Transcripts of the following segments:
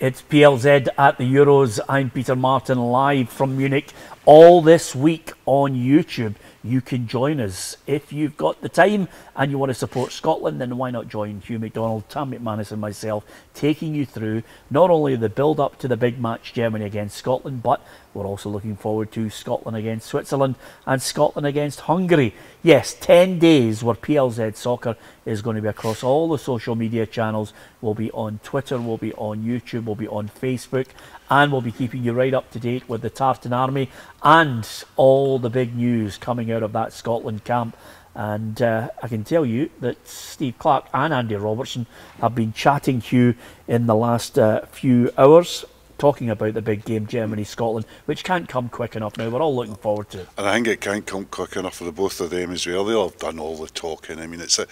It's PLZ at the Euros. I'm Peter Martin live from Munich all this week on YouTube you can join us. If you've got the time and you want to support Scotland, then why not join Hugh MacDonald, Tam McManus, and myself taking you through not only the build up to the big match Germany against Scotland, but we're also looking forward to Scotland against Switzerland and Scotland against Hungary. Yes, 10 days where PLZ Soccer is going to be across all the social media channels. We'll be on Twitter, we'll be on YouTube, we'll be on Facebook, and we'll be keeping you right up to date with the Tartan Army and all the big news coming out of that Scotland camp. And uh, I can tell you that Steve Clarke and Andy Robertson have been chatting Hugh in the last uh, few hours talking about the big game Germany Scotland, which can't come quick enough now. We're all looking forward to it. And I think it can't come quick enough for the both of them as well. They'll have done all the talking. I mean, it's a,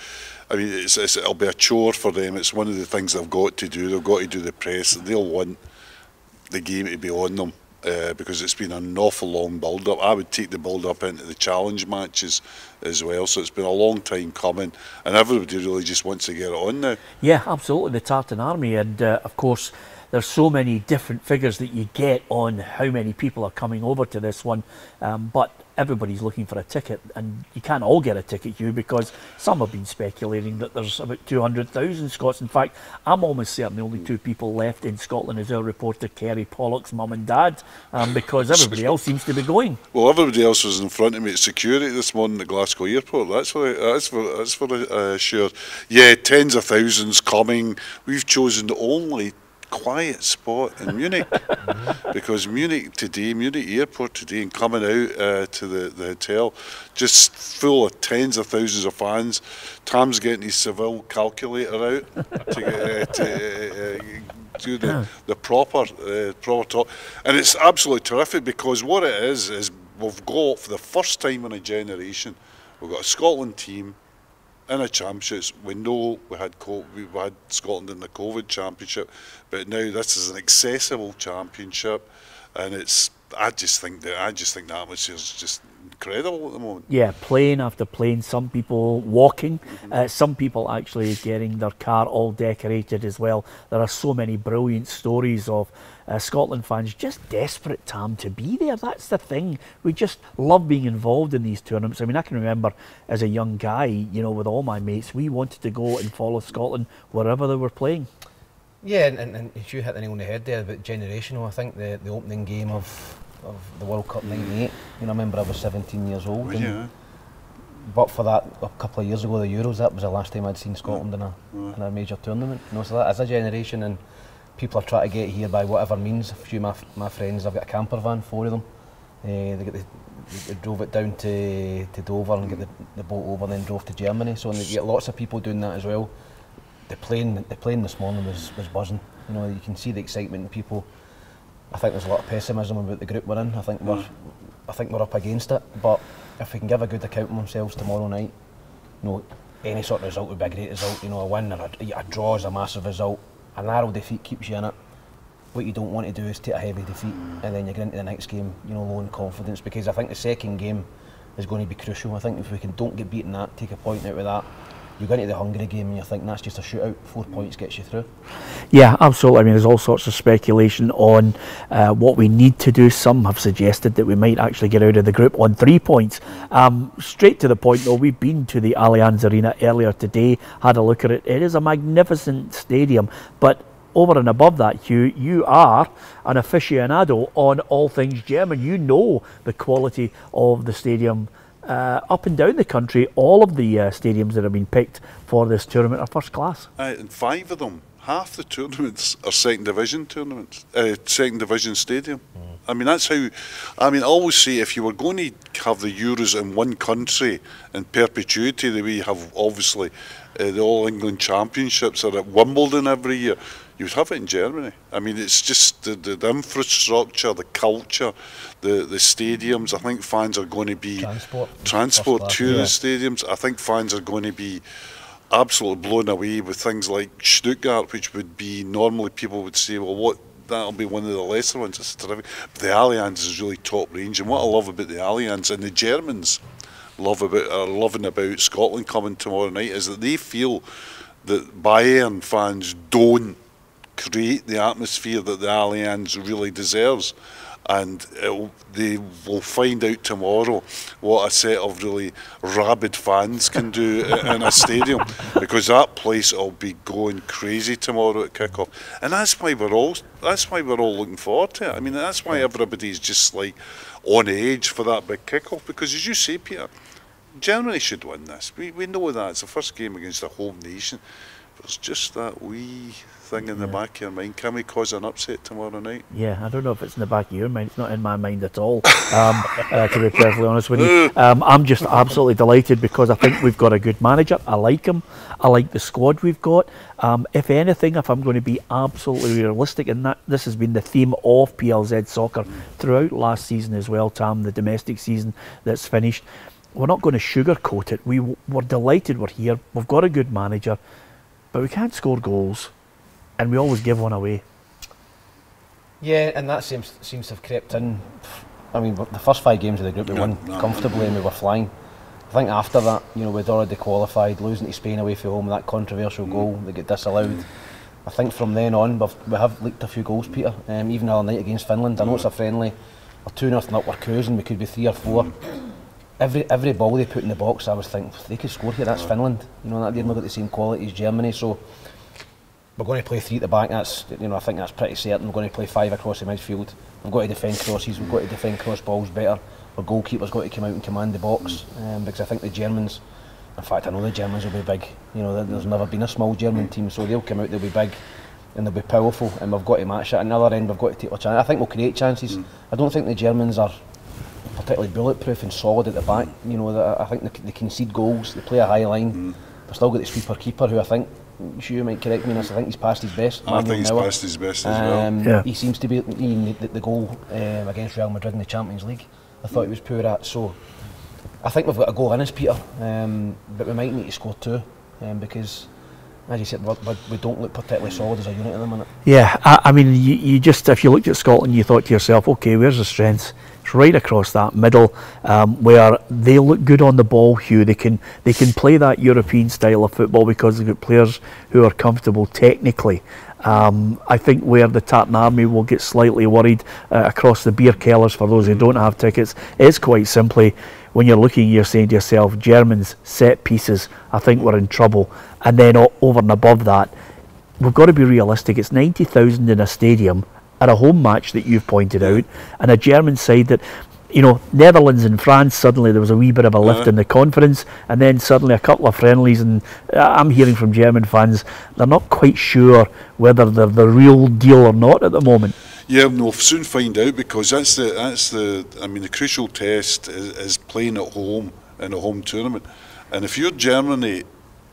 I mean, it's, it's, it'll be a chore for them. It's one of the things they've got to do. They've got to do the press. They'll want the game to be on them uh, because it's been an awful long build up. I would take the build up into the challenge matches as well, so it's been a long time coming, and everybody really just wants to get it on now. Yeah, absolutely. The Tartan Army, and uh, of course, there's so many different figures that you get on how many people are coming over to this one, um, but everybody's looking for a ticket, and you can't all get a ticket, Hugh, because some have been speculating that there's about 200,000 Scots. In fact, I'm almost certain the only two people left in Scotland is our reporter Kerry Pollock's mum and dad, um, because everybody else seems to be going. Well, everybody else was in front of me at security this morning at Glasgow Airport. That's for that's for that's for uh, sure. Yeah, tens of thousands coming. We've chosen only quiet spot in Munich because Munich today, Munich airport today, and coming out uh, to the, the hotel, just full of tens of thousands of fans. Tam's getting his Seville calculator out to, get, uh, to uh, do the, the proper uh, proper talk, and it's absolutely terrific because what it is is we've got for the first time in a generation, we've got a Scotland team in a championships. We know we had we had Scotland in the COVID championship, but now this is an accessible championship, and it's. I just think that I just think the atmosphere is just incredible at the moment. Yeah, plane after plane. Some people walking, mm-hmm. uh, some people actually getting their car all decorated as well. There are so many brilliant stories of uh, Scotland fans just desperate, Tam, to be there. That's the thing. We just love being involved in these tournaments. I mean, I can remember as a young guy, you know, with all my mates, we wanted to go and follow Scotland wherever they were playing. Yeah, and, and, and you hit the nail on the head there about generational. I think the, the opening game of, of the World Cup '98. You know, I remember I was 17 years old. yeah. But for that, a couple of years ago, the Euros, that was the last time I'd seen Scotland in a, in a major tournament. You know, so that as a generation and people are trying to get here by whatever means. A few of my, my friends, I've got a camper van, four of them. Uh, they, get the, they drove it down to, to Dover and get the, the boat over and then drove to Germany. So and you get lots of people doing that as well. The plane, the plane this morning was, was buzzing. You know, you can see the excitement in people. I think there's a lot of pessimism about the group we're in. I think we're, I think we're up against it. But if we can give a good account of themselves tomorrow night, you know, any sort of result would be a great result. You know, a win or a, a draw is a massive result a narrow defeat keeps you in it. What you don't want to do is take a heavy defeat and then you get into the next game, you know, low in confidence because I think the second game is going to be crucial. I think if we can don't get beaten that, take a point out of that, you go into the Hungary game and you think that's just a shootout, four points gets you through. Yeah, absolutely. I mean, there's all sorts of speculation on uh, what we need to do. Some have suggested that we might actually get out of the group on three points. Um, straight to the point, though, we've been to the Allianz Arena earlier today, had a look at it. It is a magnificent stadium, but over and above that, Hugh, you are an aficionado on all things German. You know the quality of the stadium uh, up and down the country, all of the uh, stadiums that have been picked for this tournament are first class. Uh, and five of them, half the tournaments are second division tournaments, uh, second division stadium. Mm. I mean, that's how. I mean, I always say if you were going to have the Euros in one country in perpetuity, the way you have obviously uh, the All England Championships are at Wimbledon every year, you would have it in Germany. I mean, it's just the, the, the infrastructure, the culture, the, the stadiums. I think fans are going to be transport, transport to yeah. the stadiums. I think fans are going to be absolutely blown away with things like Stuttgart, which would be normally people would say, well, what that'll be one of the lesser ones. It's terrific. But the Allianz is really top range, and what I love about the Allianz and the Germans love about are loving about Scotland coming tomorrow night is that they feel that Bayern fans don't create the atmosphere that the Allianz really deserves. And they will find out tomorrow what a set of really rabid fans can do in a stadium because that place will be going crazy tomorrow at kickoff. And that's why we're all that's why we're all looking forward to it. I mean that's why everybody's just like on edge for that big kickoff because as you say, Peter, Germany should win this. We we know that it's the first game against a home nation. It's just that wee thing in the back of your mind. Can we cause an upset tomorrow night? Yeah, I don't know if it's in the back of your mind. It's not in my mind at all, um, uh, to be perfectly honest with you. Um, I'm just absolutely delighted because I think we've got a good manager. I like him. I like the squad we've got. Um, if anything, if I'm going to be absolutely realistic, and that this has been the theme of PLZ soccer throughout last season as well, Tam, the domestic season that's finished. We're not going to sugarcoat it. We, we're delighted we're here. We've got a good manager, but we can't score goals and we always give one away. Yeah, and that seems seems to have crept in. I mean, the first five games of the group we won comfortably and we were flying. I think after that, you know, we'd already qualified, losing to Spain away from home, that controversial mm. goal that got disallowed. Mm. I think from then on, we've, we have leaked a few goals, Peter. Um, even our night against Finland, I know it's a friendly. We're two nothing up, we're cruising. We could be three or four. Mm. Every every ball they put in the box, I was thinking they could score here. That's Finland. You know that they're not got the same quality as Germany. So we're going to play three at the back. That's you know I think that's pretty certain. We're going to play five across the midfield. We've got to defend crosses. We've got to defend cross balls better. Our goalkeeper's got to come out and command the box um, because I think the Germans. In fact, I know the Germans will be big. You know, there's never been a small German team, so they'll come out. They'll be big, and they'll be powerful, and we've got to match it. At another end, we've got to take our chance. I think we'll create chances. Mm. I don't think the Germans are particularly bulletproof and solid at the back. You know, I think they, they concede goals. They play a high line. Mm. They've still got the sweeper keeper, who I think Sure, you might correct me on this. I think he's past his best. I think he's past his best as um, well. Yeah. He seems to be the, the goal um, against Real Madrid in the Champions League. I thought he was poor at. So I think we've got a goal in us, Peter. Um, but we might need to score two um, because as you said, we, we don't look particularly solid as a unit at the minute. Yeah, I, I mean, you, you just if you looked at Scotland, you thought to yourself, okay, where's the strengths? Right across that middle, um, where they look good on the ball. Hugh, they can they can play that European style of football because they've got players who are comfortable technically. Um, I think where the Tartan Army will get slightly worried uh, across the beer kellers for those who don't have tickets is quite simply when you're looking, you're saying to yourself, Germans set pieces. I think we're in trouble. And then over and above that, we've got to be realistic. It's 90,000 in a stadium at a home match that you've pointed out, and a German side that, you know, Netherlands and France, suddenly there was a wee bit of a lift uh-huh. in the conference, and then suddenly a couple of friendlies, and uh, I'm hearing from German fans, they're not quite sure whether they're the real deal or not at the moment. Yeah, we'll soon find out because that's the that's the I mean the crucial test is, is playing at home in a home tournament, and if you're Germany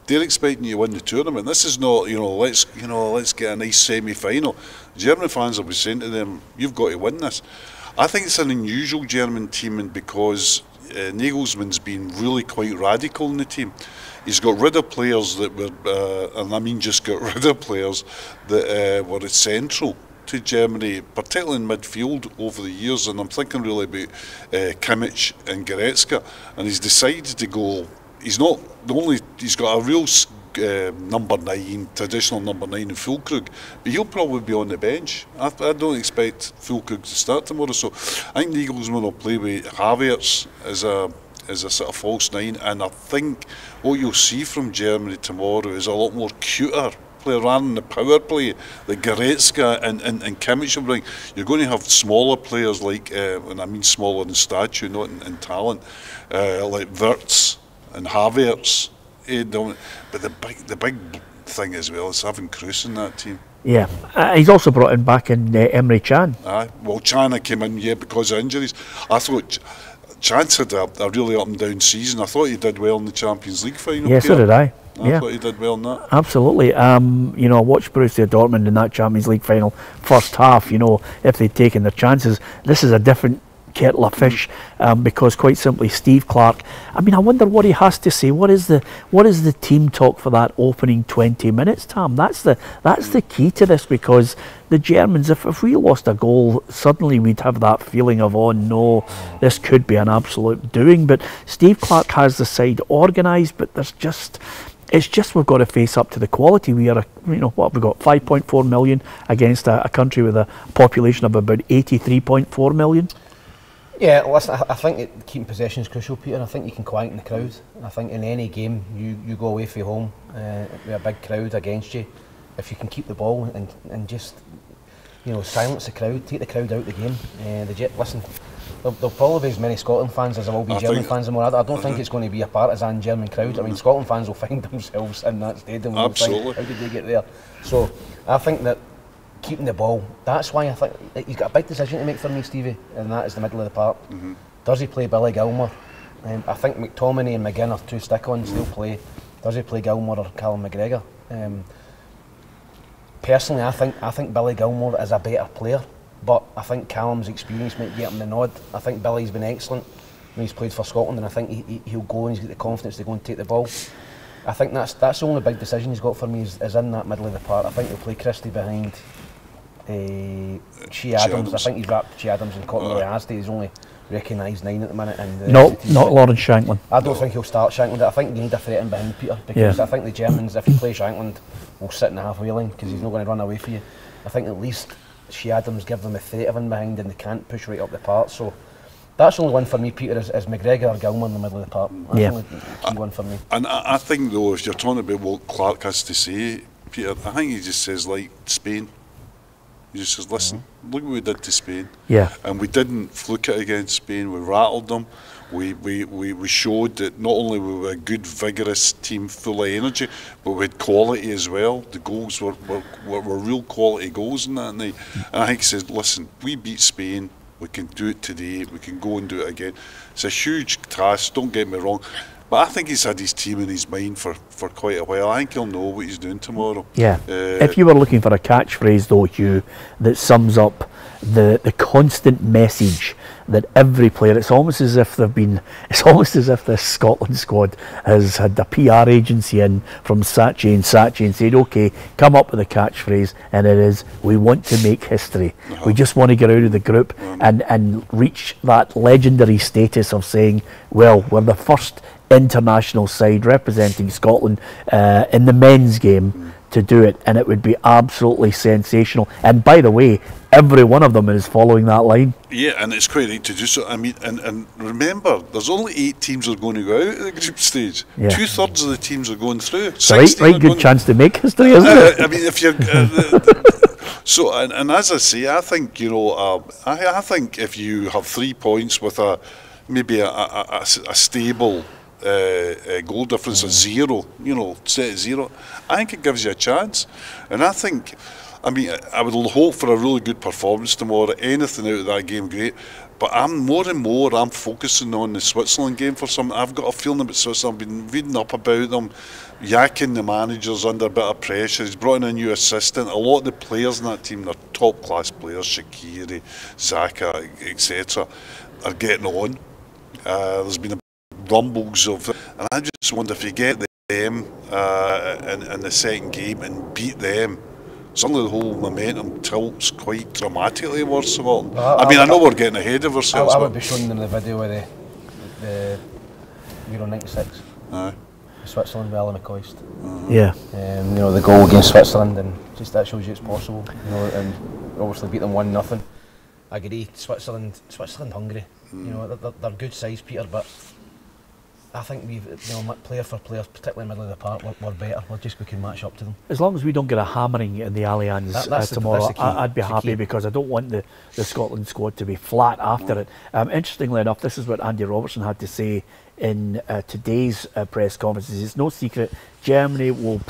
they're expecting you to win the tournament. This is not, you know, let's you know, let's get a nice semi-final. German fans will be saying to them, "You've got to win this." I think it's an unusual German team, and because uh, Nagelsmann's been really quite radical in the team. He's got rid of players that were, uh, and I mean just got rid of players that uh, were central to Germany, particularly in midfield over the years. And I'm thinking really about uh, Kimmich and Goretzka, and he's decided to go he's not the only. He's got a real uh, number nine, traditional number nine in Füllkrug, but he'll probably be on the bench. I, I don't expect Füllkrug to start tomorrow, so I think the Eagles will play with Havertz as a as a sort of false nine, and I think what you'll see from Germany tomorrow is a lot more cuter play rather the power play that Goretzka and, and, and Kimmich will bring. You're going to have smaller players like, uh, and I mean smaller in stature, not in, in talent, uh, like Wirtz and Havertz. Eh, but the big, the big thing as well is having Kroos in that team. Yeah, uh, he's also brought in back in uh, Emre Can. Aye, well, Can came in yeah because of injuries. I thought Chance had a, a, really up and down season. I thought he did well in the Champions League final. Yeah, so did I. I yeah. thought he did well in that. Absolutely. Um, you know, I watched Borussia Dortmund in that Champions League final first half. You know, if they'd taken their chances, this is a different kettle of fish um, because quite simply Steve Clarke. I mean I wonder what he has to say what is the what is the team talk for that opening 20 minutes Tam? that's the that's the key to this because the Germans if, if we lost a goal suddenly we'd have that feeling of oh no this could be an absolute doing but Steve Clarke has the side organised but there's just it's just we've got to face up to the quality. We are, you know, what have we got 5.4 million against a, a country with a population of about 83.4 million. Yeah, listen, I, I think it, keeping possession is crucial, Peter. I think you can quieten the crowd. I think in any game, you, you go away from home uh, with a big crowd against you. If you can keep the ball and, and just, you know, silence the crowd, take the crowd out of the game. Uh, the jet, listen, there'll, there'll probably be as many Scotland fans as there will be I German fans. And more. I, I don't think it's going to be a partisan German crowd. I mean, Scotland fans will find themselves in that stadium. and will think, Absolutely. How did they get there? So I think that keeping the ball, that's why I think he's got a big decision to make for me, Stevie, and that is the middle of the park. Does he play Billy Gilmour? Um, I think McTominay and McGinn are two stick-ons. They'll play. Does he play Gilmour or Callum McGregor? Um, personally, I think I think Billy Gilmour is a better player, but I think Callum's experience might get him the nod. I think Billy's been excellent when he's played for Scotland, and I think he, he, he'll go and he's got the confidence to go and take the ball. I think that's that's the only big decision he's got for me is, is in that middle of the park. I think he'll play Christie behind uh, Che Adams. I Adams. think he's wrapped Che Adams and Cotton Willie Asty. He's only recognised nine at the minute. And the Not rest of the team's not like- Lawrence Shankland. I don't think he'll start Shankland. I think you need a threat in behind Peter because Yeah. I think the Germans, if you play Shankland, will sit in the halfway line because he's not going to run away for you. I think at least Che Adams give them a threat of in behind and they can't push right up the park. So that's the only one for me, Peter, is, is McGregor or Gilmour in the middle of the park. That's Yeah. the only key one for me. And I, I think though, if you're talking about what Clarke has to say, Peter, I think he just says like Spain. He just says, listen, look what we did to Spain. Yeah. And we didn't fluke it against Spain. We rattled them. We, we, we, we showed that not only we were we a good, vigorous team full of energy, but we had quality as well. The goals were, were, were, were real quality goals in that night. And I think he says, listen, we beat Spain. We can do it today. We can go and do it again. It's a huge task, don't get me wrong. But I think he's had his team in his mind for, for quite a while. I think he'll know what he's doing tomorrow. Yeah. Uh, if you were looking for a catchphrase, though, Hugh, that sums up the the constant message that every player, it's almost as if they've been, it's almost as if this Scotland squad has had a PR agency in from Saatchi and Saatchi and said, okay, come up with a catchphrase, and it is, we want to make history. We just want to get out of the group and, and reach that legendary status of saying, well, we're the first international side representing Scotland uh, in the men's game to do it, and it would be absolutely sensational. And by the way, every one of them is following that line. Yeah, and it's quite right to do so. I mean, and, and remember, there's only eight teams that are going to go out at the group stage. Yeah. Two thirds of the teams are going through. It's a right, right good chance to make history, isn't Uh, it? I mean, if you're uh, so, and, and as I say, I think you know, uh, I, I think if you have three points with a maybe a stable uh, uh, goal difference of zero, you know, set zero, I think it gives you a chance. And I think, I mean, I- would hope for a really good performance tomorrow. Anything out of that game, great. But I'm more and more I'm focusing on the Switzerland game for some. I've got a feeling about Switzerland. I've been reading up about them. Yakin, the manager's under a bit of pressure. He's brought in a new assistant. A lot of the players in that team, they're top class players. Shaqiri, Xhaka, etc., are getting on. Uh, there's been a rumbles of, and I just wonder if you get them uh, in, in the second game and beat them. Suddenly the whole momentum tilts quite dramatically towards Scotland. Well, I- I mean, I I- know we're getting ahead of ourselves. I but- would be showing them the video of the, the Euro 96, Aye. Switzerland with Alan McCoist. Yeah. Um, you know, the goal against Switzerland, and just that shows you it's possible. You know, and obviously beat them one nothing. I agree. Switzerland, Switzerland Hungary. You know, they're, they're, they're good size, Peter, but I think we've, you know, player for player, particularly middle of the park, we're, we're better. We're just we can match up to them. As long as we don't get a hammering in the Allianz That- uh, that's the- tomorrow, the. I, I'd be That's happy because I don't want the, the Scotland squad to be flat after it. Um, interestingly enough, this is what Andy Robertson had to say in uh, today's uh, press conferences. It's no secret Germany will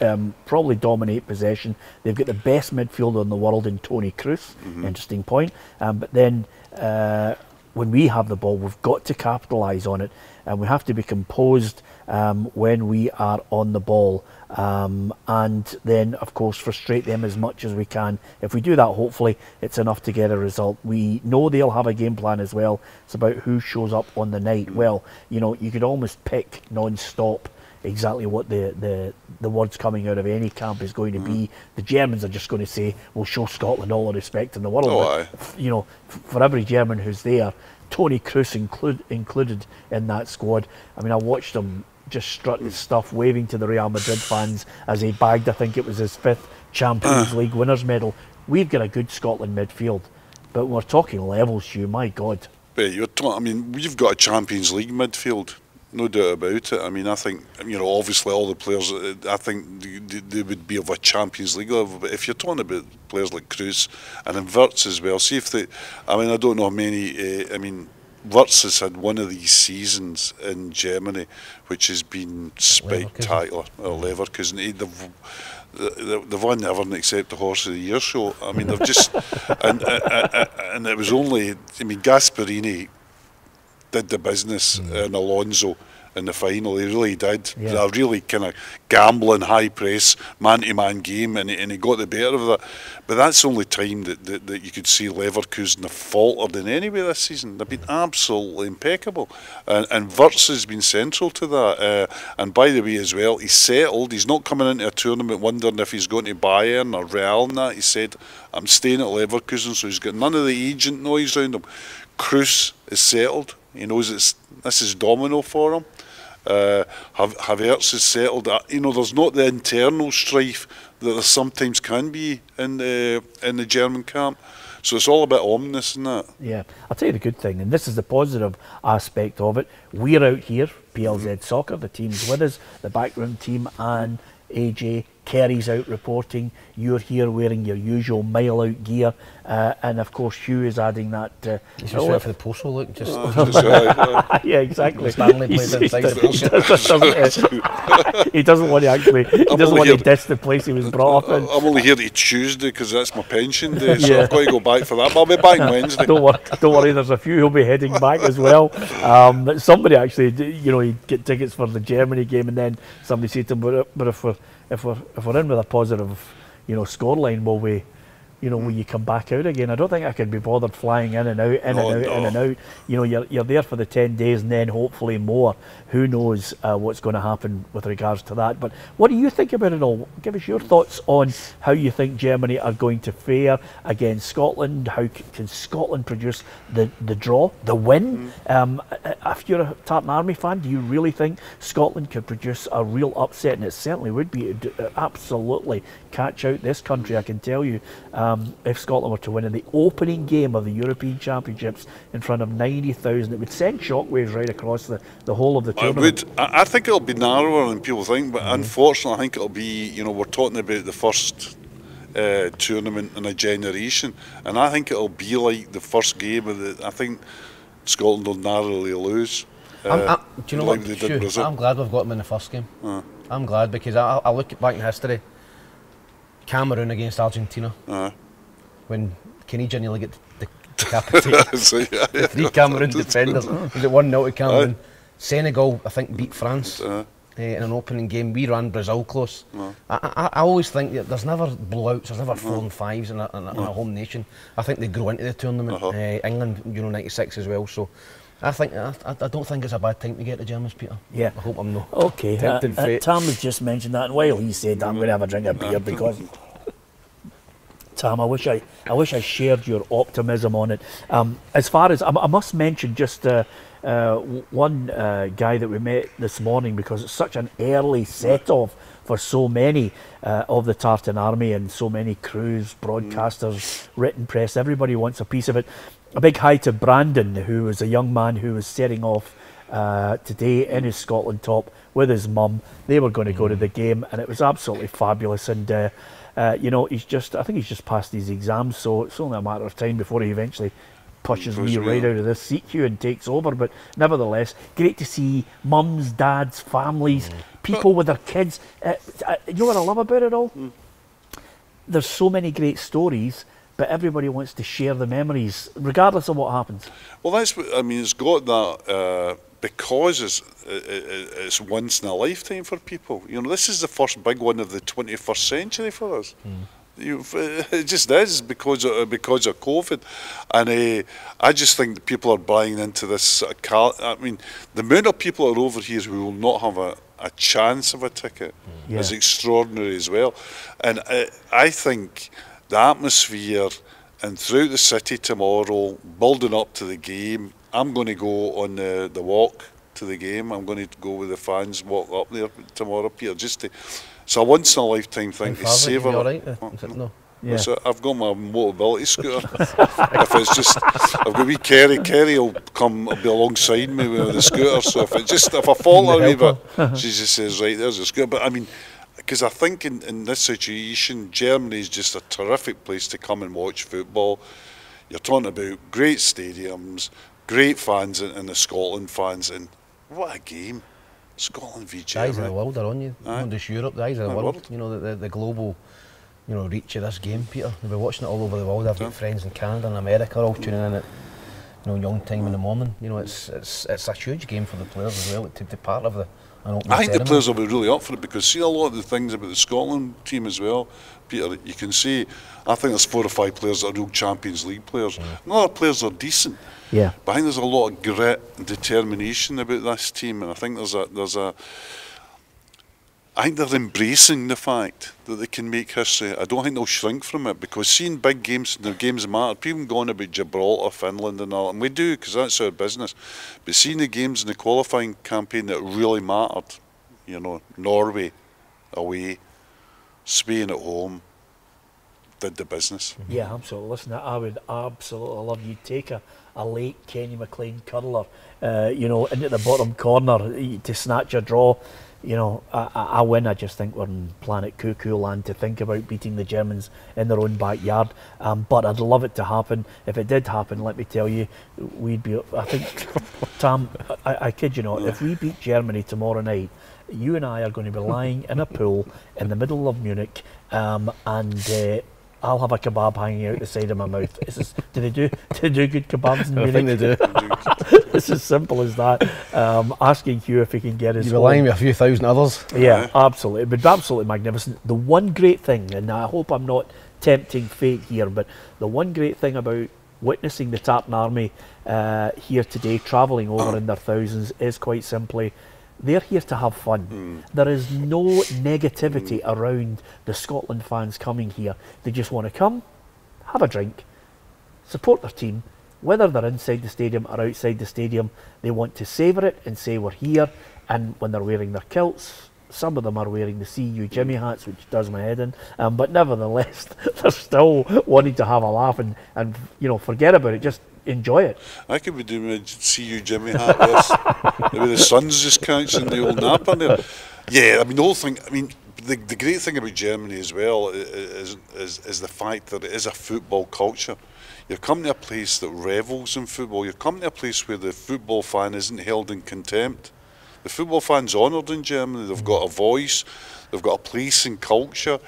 um, probably dominate possession. They've got the best midfielder in the world in Toni Kroos. Interesting point. Um, but then uh, when we have the ball, we've got to capitalise on it, and we have to be composed um, when we are on the ball, um, and then of course frustrate them as much as we can. If we do that, hopefully it's enough to get a result. We know they'll have a game plan as well. It's about who shows up on the night. Well, you know, you could almost pick non-stop exactly what the, the, the words coming out of any camp is going to be. Mm. The Germans are just going to say, we'll show Scotland all the respect in the world. Oh, you know, for every German who's there, Toni Kroos include, included in that squad. I mean, I watched him just strut his mm. stuff, waving to the Real Madrid fans as he bagged, I think it was his fifth Champions ah. League winners' medal. We've got a good Scotland midfield, but we're talking levels, you. My God. But you're talking, I mean, we've got a Champions League midfield, no doubt about it. I mean, I think, you know, obviously all the players, uh, I think they, would be of a Champions League level. But if you're talking about players like Kroos and Wirtz as well, see if they, I mean, I don't know how many, uh, I mean, Wirtz has had one of these seasons in Germany, which has been spectacular. Or Leverkusen, they've, they've won the Everton Accept the Horse of the Year show. I mean, they've just, and, and, and it was only, I mean, Gasperini did the business mm. and Alonso in the final. He really did. Yeah. A really kind of gambling, high press, man to man game, and he, and he got the better of that. But that's the only time that, that, that you could see Leverkusen have faltered in any way this season. They've been absolutely impeccable. And, and Wirtz has been central to that. Uh, and by the way, as well, he's settled. He's not coming into a tournament wondering if he's going to Bayern or Real and that. He said, I'm staying at Leverkusen, so he's got none of the agent noise around him. Kroos is settled. He knows it's this is domino for him. Uh, Havertz has settled. That. You know, there's not the internal strife that there sometimes can be in the in the German camp. So it's all about ominous, isn't that? Yeah, I'll tell you the good thing, and this is the positive aspect of it. We're out here, PLZ Soccer, the team's with us, the backroom team, and AJ Kerry's out reporting. You're here wearing your usual mile out gear, uh, and of course Hugh is adding that. Uh, He's just oh, for the postal look. Just, yeah, exactly. Stanley played inside the He doesn't want to actually. He I'm doesn't want to diss the place he was brought up in. I'm only here to Tuesday because that's my pension day, so yeah. I've got to go back for that. But I'll be back Wednesday. don't worry. Don't worry. There's a few who'll be heading back as well. Um, somebody actually, you know, he'd get tickets for the Germany game, and then somebody said to him, "But, but if we're if we're if we're in with a positive, you know, scoreline, will we you know, when you come back out again. I don't think I could be bothered flying in and out, in no, and out, no. in and out. You know, you're, you're there for the 10 days and then hopefully more. Who knows uh, what's going to happen with regards to that. But what do you think about it all? Give us your thoughts on how you think Germany are going to fare against Scotland. How c- can Scotland produce the, the draw, the win? Mm. Um, if you're a Tartan Army fan, do you really think Scotland could produce a real upset? And it certainly would be uh, absolutely catch out this country, I can tell you. Um, um, if Scotland were to win in the opening game of the European Championships in front of 90,000. It would send shockwaves right across the, the whole of the tournament. I, would, I think it'll be narrower than people think, but mm. unfortunately, I think it'll be, you know, we're talking about the first uh, tournament in a generation, and I think it'll be like the first game of the. I think Scotland will narrowly lose. Uh, I'm, I'm, do you know like what? I'm glad we've got them in the first game. Uh. I'm glad because I, I look back in history. Cameroon against Argentina. When Kenny nearly get decapitated. so, yeah, yeah. three Cameroon defenders. Was it 1 0 to Cameroon? Aye. Senegal, I think, beat France. Uh, uh, in an opening game, we ran Brazil close. I, I, I, always think that there's never blowouts, there's never four and fives in a, in, a, in a, home nation. I think they grow into the tournament. Uh-huh. Uh, England, Euro '96 as well. So I think I, I, don't think it's a bad time to get the Germans, Peter. Yeah, I hope I'm not. Okay, uh, uh, Tam has just mentioned that, and while he said I'm going to have a drink of beer because Tam. I wish I, I wish I shared your optimism on it. Um, as far as I, I must mention, just uh, uh, one uh, guy that we met this morning because it's such an early set off for so many uh, of the Tartan Army and so many crews, broadcasters, written press. Everybody wants a piece of it. A big hi to Brandon, who was a young man who was setting off uh, today in his Scotland top with his mum. They were going to go to the game, and it was absolutely fabulous. And uh, you know, he's just, I think he's just passed his exams, so it's only a matter of time before he eventually pushes me right out of this seat queue and takes over. But nevertheless, great to see mums, dads, families, mm. people with their kids. Uh, uh, you know what I love about it all? Mm. There's so many great stories, but everybody wants to share the memories, regardless of what happens. Well, that's what I mean. It's got that uh, because it's, it's once in a lifetime for people. You know, this is the first big one of the 21st century for us. Mm. You, it just is because of, because of COVID, and uh, I just think that people are buying into this. Car, I mean, the amount of people are over here who will not have a, a chance of a ticket mm. yeah. is extraordinary as well, and uh, I think the atmosphere and throughout the city tomorrow, building up to the game, I'm going to go on the, the walk to the game. I'm going to go with the fans, walk up there tomorrow, Peter, just to. It's a once in a lifetime thing to savour. All right. Oh, it- mm-hmm. no. Yeah. So I've got my mobility scooter. if it's just, I've got wee Kerry. Kerry will come, will be alongside me with the scooter. So if it just, if I fall a wee bit, she just says, right, there's a scooter. But I mean, because I think in, in this situation, Germany is just a terrific place to come and watch football. You're talking about great stadiums, great fans, and, and the Scotland fans, and what a game! Scotland v The eyes of the world are on you. Aye. Not just Europe, the eyes of the Aye, world. world. You know, the, the, the global you know, reach of this game, Peter. We've been watching it all over the world. I've Yeah. got friends in Canada and America all tuning in at you know, young time in the morning. You know, it's it's it's a huge game for the players as well to be part of the I think the players will be really up for it because see a lot of the things about the Scotland team as well, Peter. You can see, I think there's four or five players that are real Champions League players. And other players are decent, Yeah. but I think there's a lot of grit and determination about this team, and I think there's a there's a. I think they're embracing the fact that they can make history. I don't think they'll shrink from it because seeing big games, the games matter. People go on about Gibraltar, Finland, and all, and we do because that's our business. But seeing the games in the qualifying campaign that really mattered, you know, Norway away, Spain at home, did the business. Yeah, absolutely. Listen, I would absolutely love you take a, a late Kenny McLean curler, uh, you know, into the bottom corner to snatch a draw. You know, I, I I win. I just think we're in planet cuckoo land to think about beating the Germans in their own backyard. Um, but I'd love it to happen. If it did happen, let me tell you, we'd be. I think, Tam, I, I kid you not, if we beat Germany tomorrow night, you and I are going to be lying in a pool in the middle of Munich, um, and. Uh, I'll have a kebab hanging out the side of my mouth. This is, do they do do they do good kebabs in I Munich? think they do. it's as simple as that. Um, asking Hugh if he can get his. You're relying own- with a few thousand others. Yeah, absolutely. It would be absolutely magnificent. The one great thing, and I hope I'm not tempting fate here, but the one great thing about witnessing the Tartan Army uh, here today, travelling over in their thousands, is quite simply they're here to have fun. There is no negativity around the Scotland fans coming here. They just want to come, have a drink, support their team, whether they're inside the stadium or outside the stadium. They want to savour it and say we're here. And when they're wearing their kilts, some of them are wearing the CU Jimmy hats, which does my head in. Um, but nevertheless, they're still wanting to have a laugh and, and you know forget about it. Just enjoy it. I could be doing a CU Jimmy hat with maybe the sun's just catching the old nap on there. Yeah, I mean the whole thing. I mean the, the great thing about Germany as well is, is is the fact that it is a football culture. You're coming to a place that revels in football. You're coming to a place where the football fan isn't held in contempt. The football fan's honoured in Germany. They've got a voice. They've got a place in culture.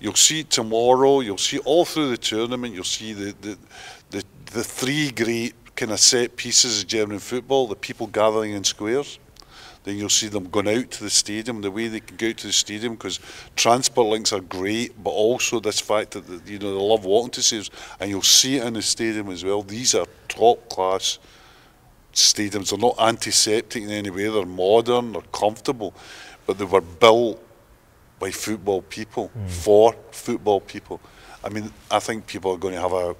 You'll see it tomorrow. You'll see all through the tournament. You'll see the the, the, the three great kind of set pieces of German football. The people gathering in squares. Then you'll see them going out to the stadium. The way they can go out to the stadium because transport links are great, but also this fact that you know they love walking to stadiums, and you'll see it in the stadium as well. These are top class stadiums. They're not antiseptic in any way. They're modern. They're comfortable, but they were built by football people mm. for football people. I mean, I think people are going to have a.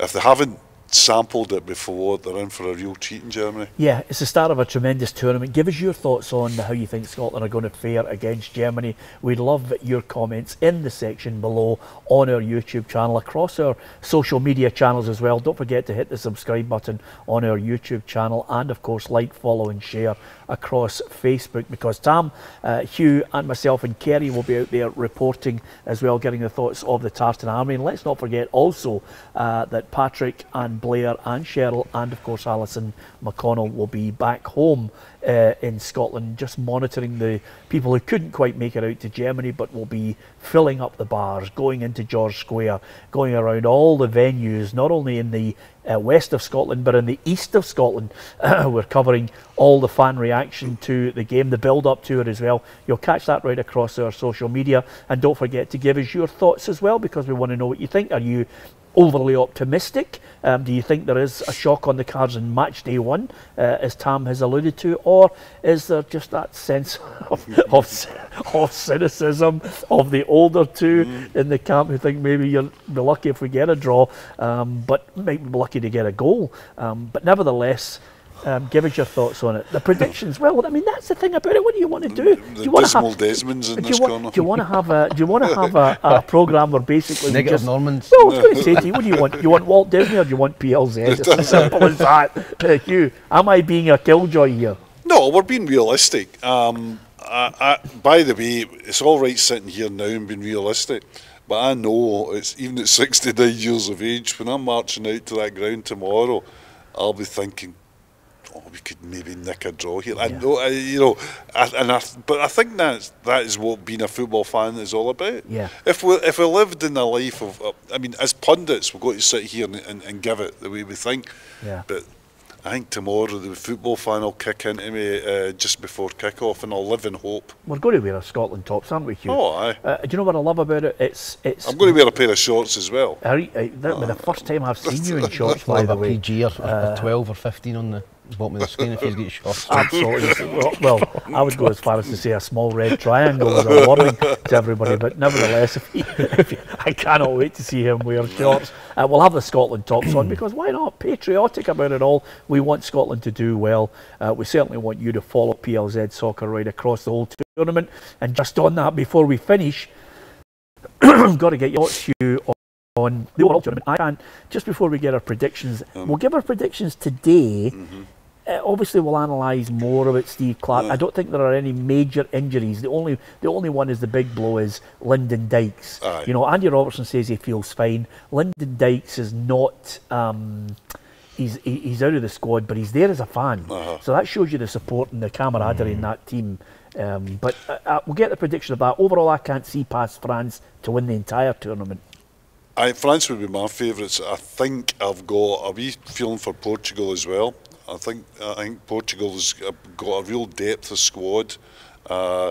If they haven't sampled it before, they're in for a real treat in Germany. Yeah, it's the start of a tremendous tournament. Give us your thoughts on how you think Scotland are going to fare against Germany. We'd love your comments in the section below on our YouTube channel, across our social media channels as well. Don't forget to hit the subscribe button on our YouTube channel and, of course, like, follow, and share across Facebook because Tam, uh, Hugh, and myself and Kerry will be out there reporting as well, getting the thoughts of the Tartan Army. And let's not forget also uh, that Patrick and Blair and Cheryl and, of course, Alison McConnell will be back home uh, in Scotland, just monitoring the people who couldn't quite make it out to Germany, but will be filling up the bars, going into George Square, going around all the venues, not only in the uh, west of Scotland, but in the east of Scotland. We're covering all the fan reaction to the game, the build up to it as well. You'll catch that right across our social media. And don't forget to give us your thoughts as well, because we want to know what you think. Are you overly optimistic? Um, do you think there is a shock on the cards in match day one, uh, as Tam has alluded to, or is there just that sense of, of, of cynicism of the older two in the camp who think maybe you'll be lucky if we get a draw, um, but might be lucky to get a goal? Um, but nevertheless, Um, give us your thoughts on it. The predictions. Well, I mean, that's the thing about it. What do you want to do? The do you want to dismal have? Desmonds in Do this want, corner. do you want to have a? Do you want to have a, a program where basically Negative just? Normans. Well, I was going to say to you, what do you want? Do you want Walt Disney or do you want PLZ? It's as simple as that. Uh, Hugh, am I being a killjoy here? No, we're being realistic. Um, I, I, by the way, it's all right sitting here now and being realistic, but I know it's even at 69 years of age, when I'm marching out to that ground tomorrow, I'll be thinking, oh, we could maybe nick a draw here. I know, I, you know, I, and I, but I think that's, that is what being a football fan is all about. Yeah. If we if we lived in a life of, uh, I mean, as pundits, we've got to sit here and, and, and give it the way we think. Yeah. But I think tomorrow the football fan will kick into me uh, just before kick-off and I'll live in hope. We're going to wear our Scotland tops, aren't we, Hugh? Oh, aye. Uh, do you know what I love about it? It's it's. I'm going to wear a pair of shorts as well. I, I, that was the first time I've seen you in shorts, We'll by the way. PG or, or 12 or 15 on the bottom of the screen if you get shorts. Absolutely. well, well, I would go as far as to say a small red triangle as a warning to everybody, but nevertheless, if he, if he, I cannot wait to see him wear shorts. Uh, we'll have the Scotland tops on because why not? Patriotic about it all. We want Scotland to do well. Uh, we certainly want you to follow PLZ soccer right across the whole tournament. And just on that, before we finish, got to get your thoughts, Hugh, on- on the overall tournament. I can, just before we get our predictions, we'll give our predictions today. Uh, obviously, we'll analyse more about Steve Clarke. I don't think there are any major injuries. The only the only one is the big blow is Lyndon Dykes. Aye. You know, Andy Robertson says he feels fine. Lyndon Dykes is not. Um, he's he's out of the squad, but he's there as a fan. Uh-huh. So that shows you the support and the camaraderie in that team. Um, but uh, uh, we'll get the prediction of that. Overall, I can't see past France to win the entire tournament. I, France would be my favourites. I think I've got a wee feeling for Portugal as well. I think I think Portugal's got a real depth of squad, uh,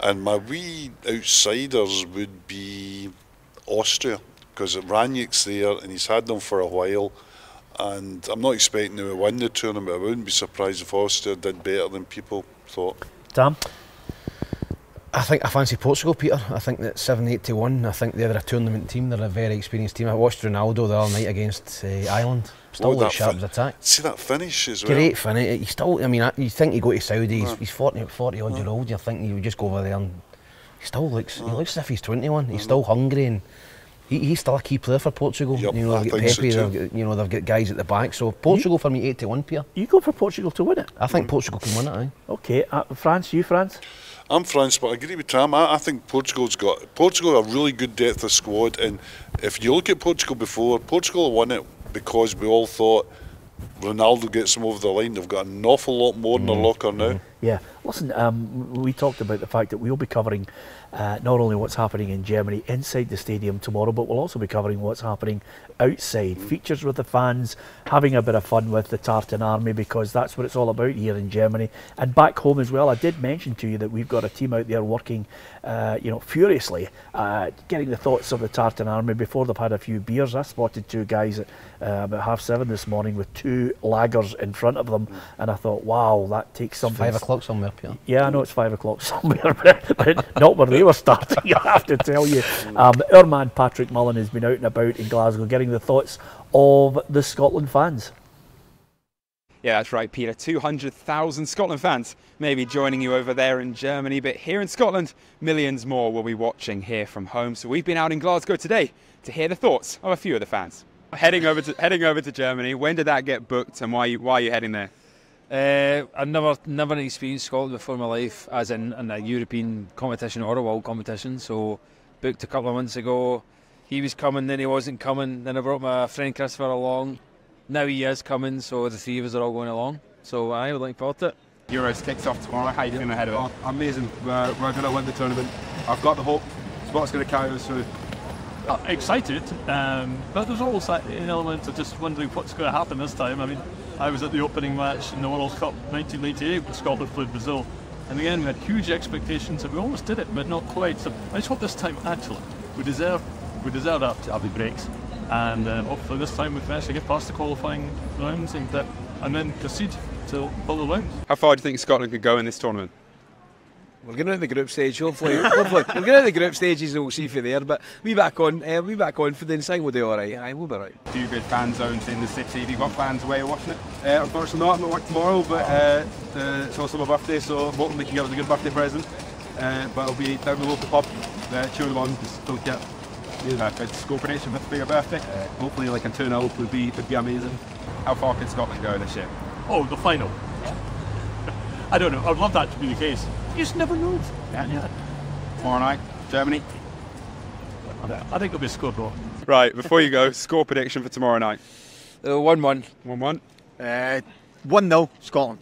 and my wee outsiders would be Austria because Rangnick's there and he's had them for a while. And I'm not expecting them to win the tournament. I wouldn't be surprised if Austria did better than people thought. Sam? I think I fancy Portugal, Peter. I think that 7 8 to 1. I think they're a tournament team. They're a very experienced team. I watched Ronaldo the other night against uh, Ireland. Still Oh, looks that sharp as attack. See that finish as well. Great finish. He still, I mean, you think you go to Saudi, he's, he's 40, 40 odd year old, you think you would just go over there and he still looks, he looks as if he's 21. He's still hungry and he, he's still a key player for Portugal. Yep, you know, I they've got think so Pepe, they've got, you know, they've got guys at the back. So Portugal for me, 8 to 1, Peter. You go for Portugal to win it. I think Portugal can win it, aye. Okay, uh, France, you, France? I'm France, but I agree with Tam. I, I think Portugal's got Portugal a really good depth of squad, and if you look at Portugal before, Portugal won it because we all thought Ronaldo gets them over the line. They've got an awful lot more in their locker now. Yeah, listen, um, we talked about the fact that we'll be covering uh, not only what's happening in Germany inside the stadium tomorrow, but we'll also be covering what's happening outside. Features with the fans, having a bit of fun with the Tartan Army because that's what it's all about here in Germany. And back home as well, I did mention to you that we've got a team out there working, uh, you know, furiously, uh, getting the thoughts of the Tartan Army before they've had a few beers. I spotted two guys at uh, about half seven this morning with two lagers in front of them, and I thought, wow, that takes something. Five o'clock somewhere, Peter. Yeah, I know it's five o'clock somewhere, but, but not where they were starting, I have to tell you. Um, our man Patrick Mullen has been out and about in Glasgow getting the thoughts of the Scotland fans. Yeah, that's right, Peter. 200,000 Scotland fans may be joining you over there in Germany, but here in Scotland, millions more will be watching here from home. So we've been out in Glasgow today to hear the thoughts of a few of the fans. Heading over to heading over to Germany. When did that get booked, and why you, why are you heading there? Uh, I've never never experienced Scotland before in my life, as in, in a European competition or a world competition. So booked a couple of months ago. He was coming, then he wasn't coming. Then I brought my friend Christopher along. Now he is coming, so the three of us are all going along. So I would like forward to it. Euros kicks off tomorrow. How are you feeling ahead of it? amazing. We're, we're going to win the tournament. I've got the hope. Spot's going to carry us through. Uh, excited, um, but there's always that element of just wondering what's going to happen this time. I mean, I was at the opening match in the World Cup 1988 with Scotland played Brazil, and again we had huge expectations and we almost did it, but not quite. So I just hope this time actually we deserve we deserve that to have the breaks, and um, hopefully this time we can actually get past the qualifying rounds and uh, and then proceed to the rounds. How far do you think Scotland could go in this tournament? We're getting out the group stage. Hopefully, hopefully we're getting out the group stages and we'll see if you're there. But we back on, uh, we back confidence. I think we'll do all right. Aye, we'll be right. Two good fan zones in the city. Have you got fans away watching it? Uh, unfortunately not. I'm at work tomorrow, but uh, uh, it's also my birthday, so I'm hoping we can give us a good birthday present. Uh, but I'll be down the local pub, uh, cheering them on, just don't get yeah, it's score prediction for your birthday. Uh, hopefully, like a 2 0 would be would be amazing. How far can Scotland go in this year? Oh, the final. I don't know. I'd love that to be the case. You just never know. Yeah, yeah. Tomorrow night, Germany. I think it'll be a score draw. Right, before you go, score prediction for tomorrow night. Uh, 1 1. 1 1. Uh, 1 0, Scotland.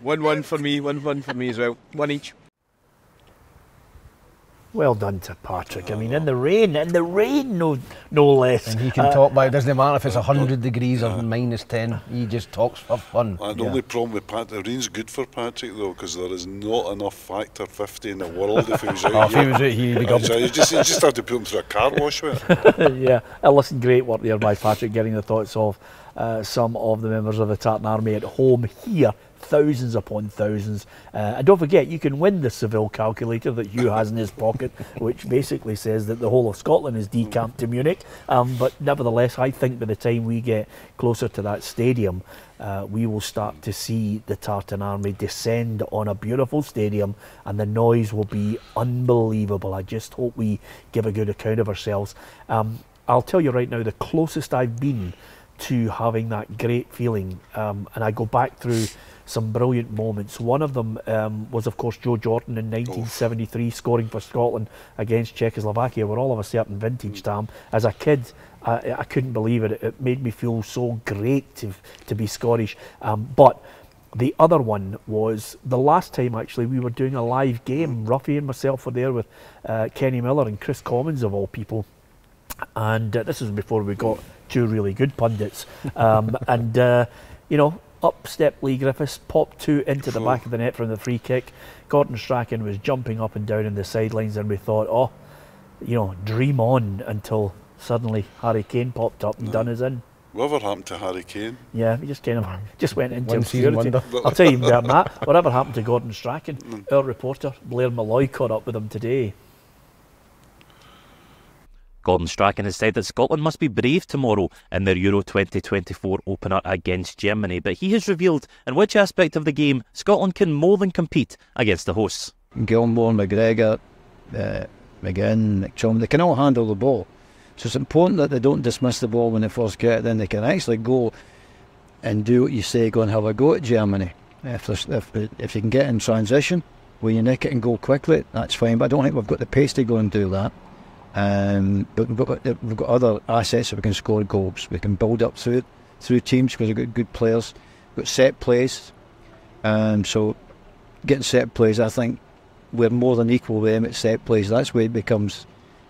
1 1 for me, 1 1 for me as well. One each. Well done to Patrick. I mean, in the rain, in the rain, no, no less. And he can Uh, talk about it. Doesn't matter if it's 100 degrees or minus 10. He just talks for fun. And the only problem with Pat, the rain's good for Patrick though, because there is not enough factor 50 in the world if he was out Oh, if he here. was out here, he'd be gobbled. so you just, you just have to put him through a car wash with it. yeah, uh, listen, great work there by Patrick, getting the thoughts of uh, some of the members of the Tartan Army at home here. Thousands upon thousands. Uh, and don't forget, you can win the Seville calculator that Hugh has in his pocket, which basically says that the whole of Scotland is decamped to Munich. Um, but nevertheless, I think by the time we get closer to that stadium, uh, we will start to see the Tartan Army descend on a beautiful stadium, and the noise will be unbelievable. I just hope we give a good account of ourselves. Um, I'll tell you right now, the closest I've been to having that great feeling, um, and I go back through some brilliant moments. One of them um, was, of course, Joe Jordan in 1973 scoring for Scotland against Czechoslovakia. We're all of a certain vintage, Tam. As a kid, I, I couldn't believe it. It made me feel so great to, to be Scottish. Um, but the other one was the last time actually we were doing a live game. Ruffy and myself were there with uh, Kenny Miller and Kris Commons of all people, and uh, this was before we got two really good pundits. Um, and uh, you know, up stepped Leigh Griffiths, popped two into the back of the net from the free kick. Gordon Strachan was jumping up and down in the sidelines, and we thought, oh, you know, dream on until suddenly Harry Kane popped up and done us in. Whatever happened to Harry Kane? Yeah, he just kind of just went into One season obscurity. I'll tell you about that. Whatever happened to Gordon Strachan? Mm. Our reporter Blair Malloy caught up with him today. Gordon Strachan has said that Scotland must be brave tomorrow in their Euro 2024 opener against Germany, but he has revealed in which aspect of the game Scotland can more than compete against the hosts. Gilmour, McGregor, uh, McGinn, McChum, they can all handle the ball. So it's important that they don't dismiss the ball when they first get it, then they can actually go and do what you say, go and have a go at Germany. If, if, if you can get in transition, where you nick it and go quickly, that's fine. But I don't think we've got the pace to go and do that. Um, but we've got, we've got other assets that we can score goals. We can build up through through teams because we've got good players. We've got set plays. Um, so getting set plays, I think we're more than equal with them at set plays. That's where it becomes,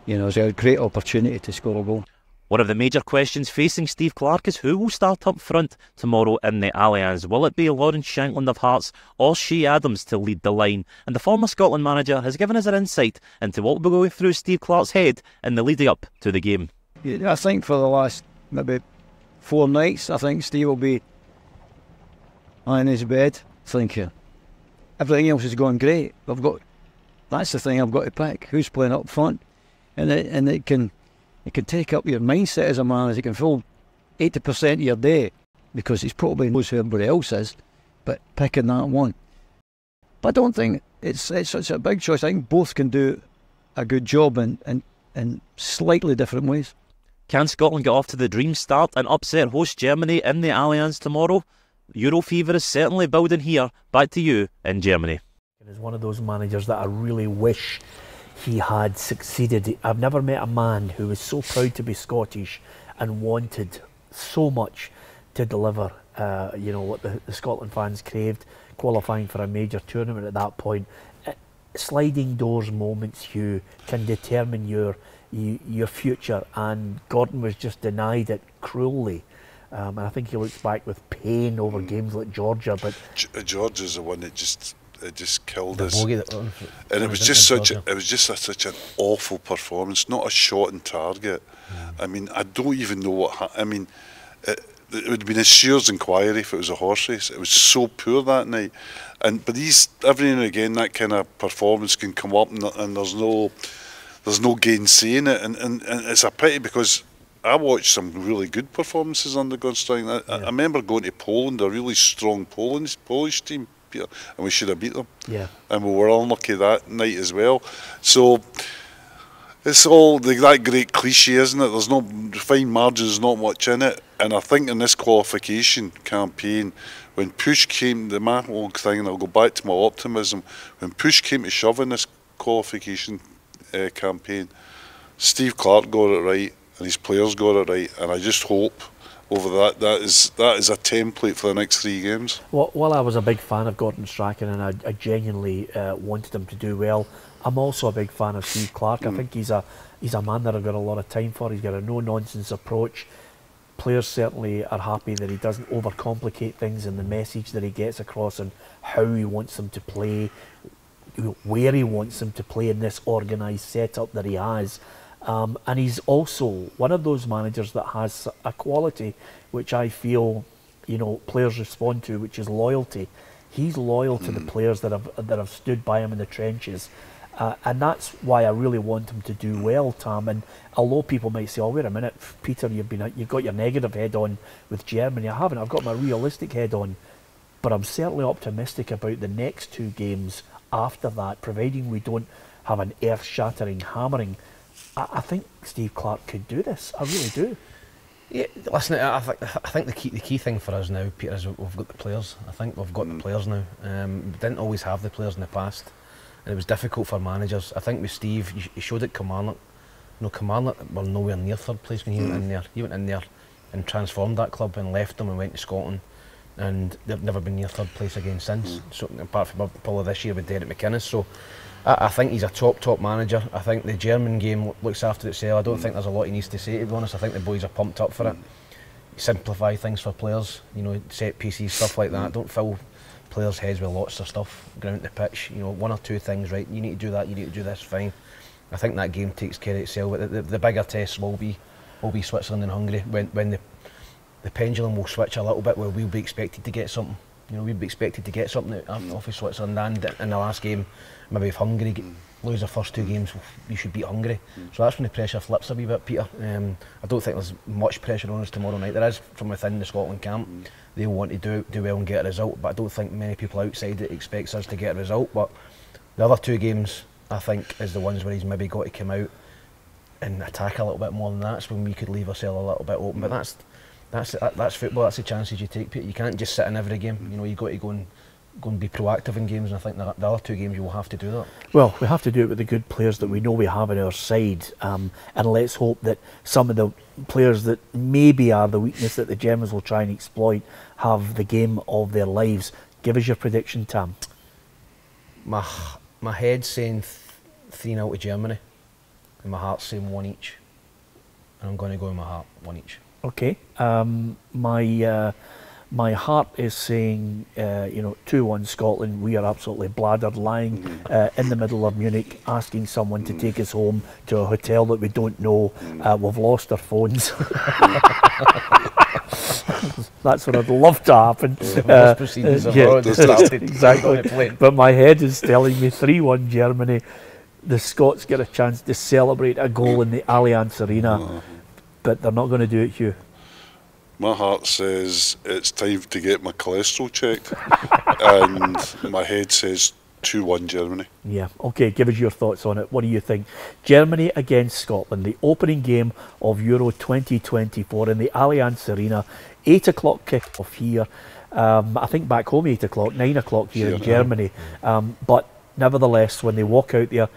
you know, it's a great opportunity to score a goal. One of the major questions facing Steve Clarke is who will start up front tomorrow in the Allianz. Will it be Lawrence Shankland of Hearts or Che Adams to lead the line? And the former Scotland manager has given us an insight into what will going through Steve Clarke's head in the leading up to the game. Yeah, I think for the last maybe four nights, I think Steve will be in his bed thinking everything else is going great. I've got that's the thing I've got to pick. Who's playing up front, and it, and it can it can take up your mindset as a manager. It can fill eighty percent of your day because he's probably knows who everybody else is, but picking that one. But I don't think it's it's such a big choice. I think both can do a good job in in, in slightly different ways. Can Scotland get off to the dream start and upset host Germany in the Allianz tomorrow? Euro fever is certainly building here. Back to you in Germany. is one of those managers that I really wish he had succeeded. I've never met a man who was so proud to be Scottish and wanted so much to deliver, uh, you know, what the, the Scotland fans craved, qualifying for a major tournament at that point. Uh, sliding doors moments, Hugh, can determine your, your future, and Gordon was just denied it cruelly. Um, and I think he looks back with pain over games like Georgia, but G- George is the one that just it just killed The us. bogey that- and it was just such a, it was just a, such an awful performance, not a shot in target. I mean, I don't even know what. Ha- I mean, it, it would have been a Shears inquiry if it was a horse race. It was so poor that night, And but these every now and again that kind of performance can come up, and, and there's no there's no gainsaying it, and, and, and it's a pity because I watched some really good performances under Gunstein. I, I remember going to Poland, a really strong Polish Polish team, Peter, and we should have beat them. Yeah. And we were unlucky that night as well. So it's all the, that great cliche, isn't it? There's no fine margins, not much in it. And I think in this qualification campaign, when push came, the my whole thing, and I'll go back to my optimism, when push came to shove in this qualification uh, campaign, Steve Clarke got it right, and his players got it right, and I just hope over that that is that is a template for the next three games. Well, while I was a big fan of Gordon Strachan and I, I genuinely uh, wanted him to do well, I'm also a big fan of Steve Clarke. I Mm. think he's a he's a man that I've got a lot of time for. He's got a no nonsense approach. Players certainly are happy that he doesn't overcomplicate things and the message that he gets across and how he wants them to play, where he wants them to play in this organised setup that he has. Um, and he's also one of those managers that has a quality which I feel, you know, players respond to, which is loyalty. He's loyal to the players that have that have stood by him in the trenches, uh, and that's why I really want him to do well, Tam. And although people might say, "Oh, wait a minute, Peter, you've been you've got your negative head on with Germany," I haven't. I've got my realistic head on, but I'm certainly optimistic about the next two games after that, providing we don't have an earth-shattering hammering. I, I think Steve Clarke could do this. I really do. Yeah, listen, I think I think the key the key thing for us now, Peter, is we've got the players. I think we've got the mm. players now. Um, we didn't always have the players in the past, and it was difficult for managers. I think with Steve, you, you showed it Kilmarnock. You know, Kilmarnock were nowhere near third place when he went in mm. there. He went in there and transformed that club and left them and went to Scotland, and they've never been near third place again since. Mm. So apart from probably this year with Derek McInnes, so. I, I think he's a top, top manager. I think the German game looks after itself. I don't think there's a lot he needs to say, to be honest. I think the boys are pumped up for it. Simplify things for players, you know, set pieces, stuff like that. Don't fill players' heads with lots of stuff, ground the pitch, you know, one or two things, right? You need to do that, you need to do this, fine. I think that game takes care of itself. But the, the, the bigger tests will be will be Switzerland and Hungary when, when the the pendulum will switch a little bit where we'll be expected to get something. You know, we'd be expected to get something out of Switzerland and in the last game, maybe if Hungary get, lose the first two games, you should beat Hungary. So that's when the pressure flips a wee bit, Peter. Um, I don't think there's much pressure on us tomorrow night. There is from within the Scotland camp. They want to do do well and get a result, but I don't think many people outside it expects us to get a result. But the other two games, I think, is the ones where he's maybe got to come out and attack a little bit more than that. That's when we could leave ourselves a little bit open. But that's that's that, that's football. That's the chances you take. You can't just sit in every game. You know, you got to go and go and be proactive in games. And I think the, the other two games you will have to do that. Well, we have to do it with the good players that we know we have on our side, um, and let's hope that some of the players that maybe are the weakness that the Germans will try and exploit have the game of their lives. Give us your prediction, Tam. My my head's saying th- three 0 to Germany, and my heart's saying one each. And I'm going to go with my heart one each. Okay. Um, my uh, my heart is saying, uh, you know, two one Scotland. We are absolutely bladdered, lying uh, in the middle of Munich, asking someone to take us home to a hotel that we don't know. Uh, we've lost our phones. That's what I'd love to happen. Have already started. exactly. On the plane. But my head is telling me three one Germany. The Scots get a chance to celebrate a goal in the Allianz Arena, but they're not going to do it, Hugh. My heart says it's time to get my cholesterol checked, and my head says 2 1 Germany. Yeah, okay, give us your thoughts on it. What do you think? Germany against Scotland, the opening game of Euro 2024 in the Allianz Arena, 8 o'clock kick-off here. Um, I think back home 8 o'clock, 9 o'clock here in Here, Germany. Um, but nevertheless, when they walk out there,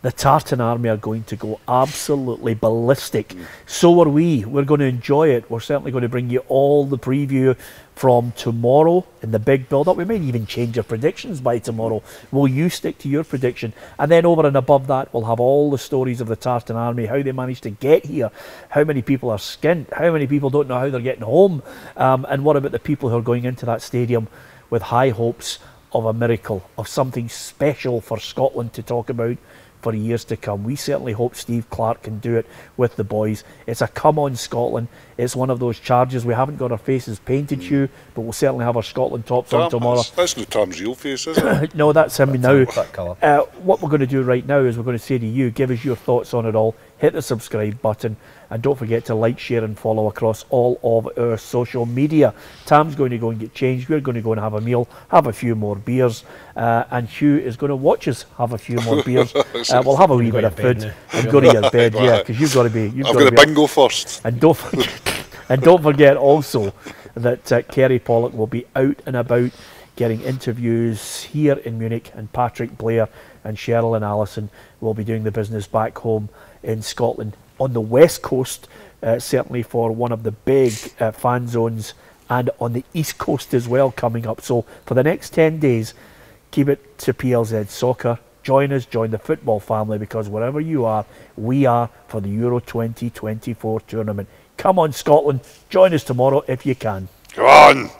the Tartan Army are going to go absolutely ballistic. So are we. We're going to enjoy it. We're certainly going to bring you all the preview from tomorrow in the big build up. We may even change our predictions by tomorrow. Will you stick to your prediction? And then over and above that, we'll have all the stories of the Tartan Army, how they managed to get here, how many people are skint, how many people don't know how they're getting home, um, and what about the people who are going into that stadium with high hopes of a miracle, of something special for Scotland to talk about for years to come. We certainly hope Steve Clarke can do it with the boys. It's a come on Scotland. It's one of those charges. We haven't got our faces painted, Hugh, but we'll certainly have our Scotland tops on tomorrow. That's, that's no Tam's real face, is it? no, that's him now. that colour. Uh, what we're going to do right now is we're going to say to you, give us your thoughts on it all. Hit the subscribe button and don't forget to like, share, and follow across all of our social media. Tam's going to go and get changed. We're going to go and have a meal, have a few more beers, uh, and Hugh is going to watch us have a few more beers. Uh, we'll have a wee bit of food now. and go to your bed, yeah, because you've got to be. You've I've got got to a be bingo first. and don't forget, and don't forget also that uh, Kerry Pollock will be out and about getting interviews here in Munich, and Patrick Blair and Cheryl and Alison will be doing the business back home in Scotland on the west coast, uh, certainly for one of the big uh, fan zones, and on the east coast as well coming up. So for the next 10 days, keep it to PLZ Soccer. Join us, join the football family because wherever you are, we are for the Euro 2024 tournament. Come on, Scotland, join us tomorrow if you can. Come on!